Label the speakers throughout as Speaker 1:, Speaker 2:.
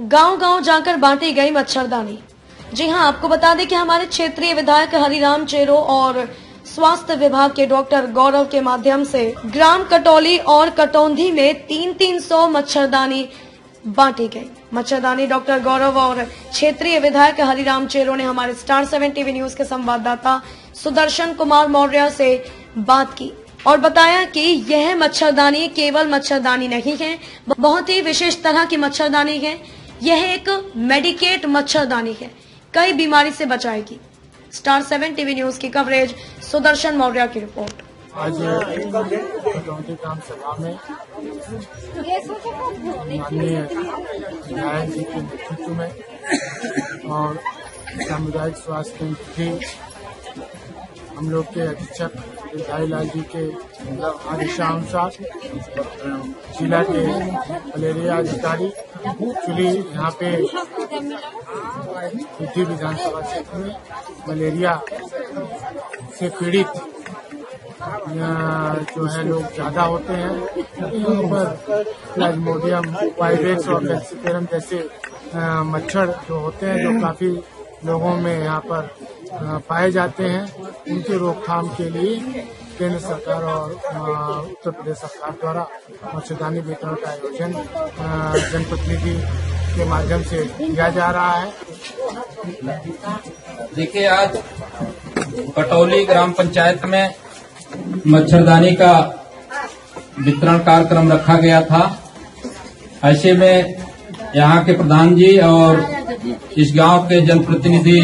Speaker 1: गाँव गाँव जाकर बांटी गई मच्छरदानी। जी हाँ, आपको बता दें कि हमारे क्षेत्रीय विधायक हरिराम चेरो और स्वास्थ्य विभाग के डॉक्टर गौरव के माध्यम से ग्राम कटौली और कटौंधी में तीन तीन सौ मच्छरदानी बांटी गई। मच्छरदानी डॉक्टर गौरव और क्षेत्रीय विधायक हरिराम चेरो ने हमारे स्टार सेवन टीवी न्यूज़ के संवाददाता सुदर्शन कुमार मौर्य से बात की और बताया कि यह मच्छरदानी केवल मच्छरदानी नहीं है, बहुत ही विशेष तरह की मच्छरदानी है। यह एक मेडिकेट मच्छरदानी है। कई बीमारी से बचाएगी। स्टार सेवन टीवी न्यूज़ की कवरेज सुदर्शन मौर्य की रिपोर्ट
Speaker 2: आज ग्राम सभा में। जी के नेतृत्व में और सामुदायिक स्वास्थ्य केंद्र के हम लोग के अधीक्षक विधाई लाल जी के आदेशानुसार, जिला के मलेरिया अधिकारी एक्चुअली यहाँ पे बुद्धि विधानसभा क्षेत्र में मलेरिया से पीड़ित जो है लोग ज़्यादा होते हैं यहाँ पर प्लाज्मोडियम वाइरेक्स और वेक्सीपेरम जैसे मच्छर जो होते हैं, जो काफ़ी लोगों में यहाँ पर पाए जाते हैं उनकी रोकथाम के लिए केंद्र सरकार और उत्तर प्रदेश सरकार द्वारा मच्छरदानी वितरण का आयोजन जनप्रतिनिधि के माध्यम से किया जा रहा है।
Speaker 3: देखिए, आज कटौली ग्राम पंचायत में मच्छरदानी का वितरण कार्यक्रम रखा गया था। ऐसे में यहाँ के प्रधान जी और इस गाँव के जनप्रतिनिधि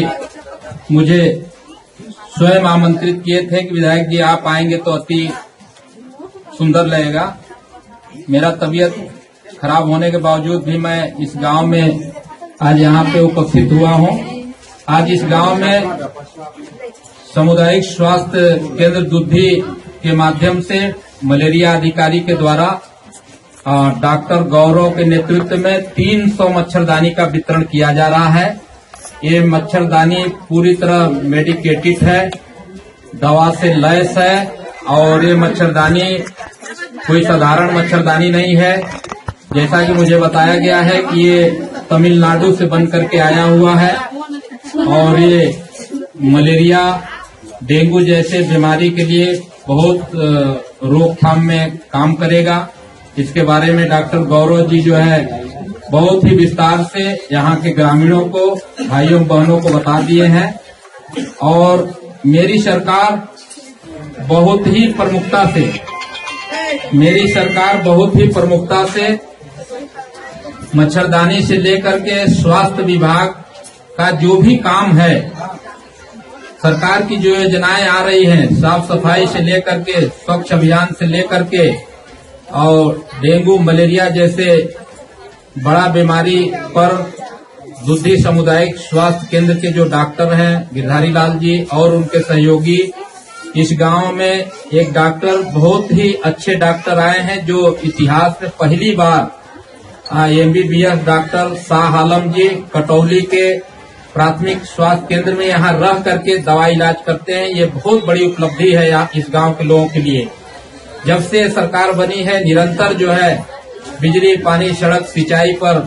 Speaker 3: मुझे स्वयं आमंत्रित किए थे कि विधायक जी आप आएँगे तो अति सुंदर लगेगा। मेरा तबीयत खराब होने के बावजूद भी मैं इस गाँव में आज यहाँ पे उपस्थित हुआ हूँ। आज इस गाँव में सामुदायिक स्वास्थ्य केंद्र दुद्धि के माध्यम से मलेरिया अधिकारी के द्वारा डॉक्टर गौरव के नेतृत्व में 300 मच्छरदानी का वितरण किया जा रहा है। ये मच्छरदानी पूरी तरह मेडिकेटेड है, दवा से लैस है, और ये मच्छरदानी कोई साधारण मच्छरदानी नहीं है। जैसा कि मुझे बताया गया है कि ये तमिलनाडु से बन करके आया हुआ है, और ये मलेरिया, डेंगू जैसे बीमारी के लिए बहुत रोकथाम में काम करेगा। इसके बारे में डॉक्टर गौरव जी जो है बहुत ही विस्तार से यहाँ के ग्रामीणों को, भाइयों, बहनों को बता दिए हैं। और मेरी सरकार बहुत ही प्रमुखता से, मेरी सरकार बहुत ही प्रमुखता से मच्छरदानी से लेकर के स्वास्थ्य विभाग का जो भी काम है, सरकार की जो योजनाएँ आ रही हैं, साफ़ सफ़ाई से लेकर के, स्वच्छ अभियान से लेकर के, और डेंगू, मलेरिया जैसे बड़ा बीमारी पर दुद्धि सामुदायिक स्वास्थ्य केंद्र के जो डॉक्टर हैं, गिरधारी लाल जी और उनके सहयोगी, इस गाँव में एक डॉक्टर, बहुत ही अच्छे डॉक्टर आए हैं, जो इतिहास में पहली बार एमबीबीएस डॉक्टर शाह आलम जी कटौली के प्राथमिक स्वास्थ्य केंद्र में यहाँ रह करके दवा इलाज करते हैं। ये बहुत बड़ी उपलब्धि है यहाँ इस गाँव के लोगों के लिए। जब से सरकार बनी है, निरंतर जो है बिजली, पानी, सड़क, सिंचाई पर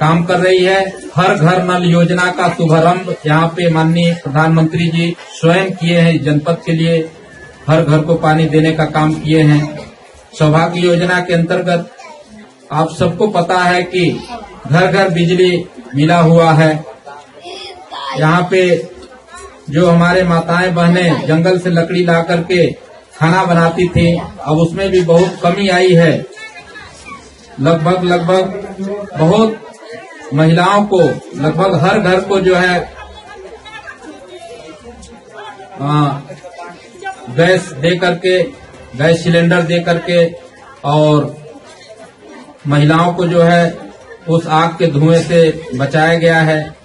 Speaker 3: काम कर रही है। हर घर नल योजना का शुभारंभ यहाँ पे माननीय प्रधानमंत्री जी स्वयं किए हैं जनपद के लिए। हर घर को पानी देने का काम किए हैं। सौभाग्य योजना के अंतर्गत आप सबको पता है कि घर घर बिजली मिला हुआ है। यहाँ पे जो हमारे माताएँ बहनें जंगल से लकड़ी ला करके खाना बनाती थी, अब उसमें भी बहुत कमी आई है। लगभग लगभग बहुत महिलाओं को, लगभग हर घर को जो है गैस दे करके, गैस सिलेंडर दे करके और महिलाओं को जो है उस आग के धुएँ से बचाया गया है।